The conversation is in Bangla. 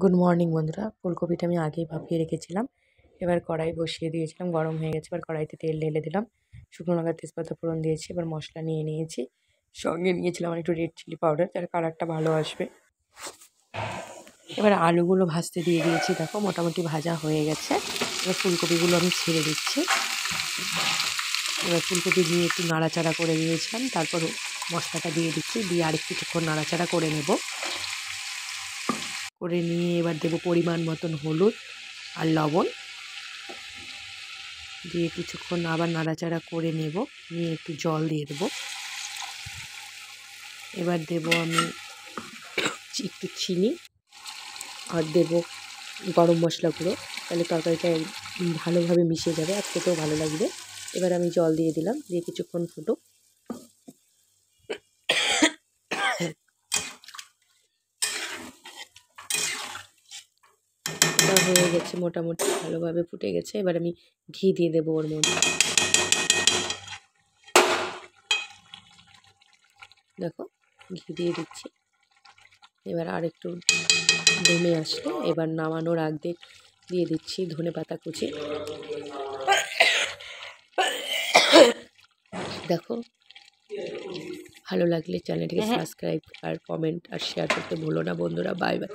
গুড মর্নিং বন্ধুরা। ফুলকপিটা আমি আগেই ভাপিয়ে রেখেছিলাম। এবার কড়াই বসিয়ে দিয়েছিলাম, গরম হয়ে গেছে। এবার কড়াইতে তেল ঢেলে দিলাম। শুকনো লঙ্কা, তেজপাতা ফোড়ন দিয়েছি, এবার মশলা নিয়ে নিয়েছি। সঙ্গে নিয়েছিলাম একটু রেড চিলি পাউডার যার কালারটা ভালো আসবে। এবার আলুগুলো ভাজতে দিয়ে দিয়েছি। দেখো, মোটামুটি ভাজা হয়ে গেছে। এবার ফুলকপিগুলো আমি ছেড়ে দিচ্ছি। এবার ফুলকপি দিয়ে একটু নাড়াচাড়া করে দিয়েছিলাম তারপর মশলাটা দিয়ে দিচ্ছি। দিয়ে আর কিছুক্ষণ নাড়াচাড়া করে নেব। করে নিয়ে এবার দেবো পরিমাণ মতন হলুদ আর লবণ। দিয়ে কিছুক্ষণ আবার নাড়াচাড়া করে নেব, নিয়ে একটু জল দিয়ে দেবো। এবার দেব আমি একটু চিনি আর দেব গরম মশলা গুঁড়ো। তাহলে তরকারিটা ভালোভাবে মিশে যাবে আর খেতেও ভালো লাগবে। এবার আমি জল দিয়ে দিলাম, দিয়ে কিছুক্ষণ ফুটো হয়ে গেছে মোটামুটি ভালোভাবে ফুটে গেছে। এবার আমি ঘি দিয়ে দেবো ওর মধ্যে। দেখো ঘি দিয়ে দিচ্ছি। এবার আর একটু দমে আসলে এবার নামানোর আগে দিয়ে দিচ্ছি ধনে পাতা কুচি। দেখো ভালো লাগলে চ্যানেলটিকে সাবস্ক্রাইব আর কমেন্ট আর শেয়ার করতে ভুলো না বন্ধুরা। Bye bye.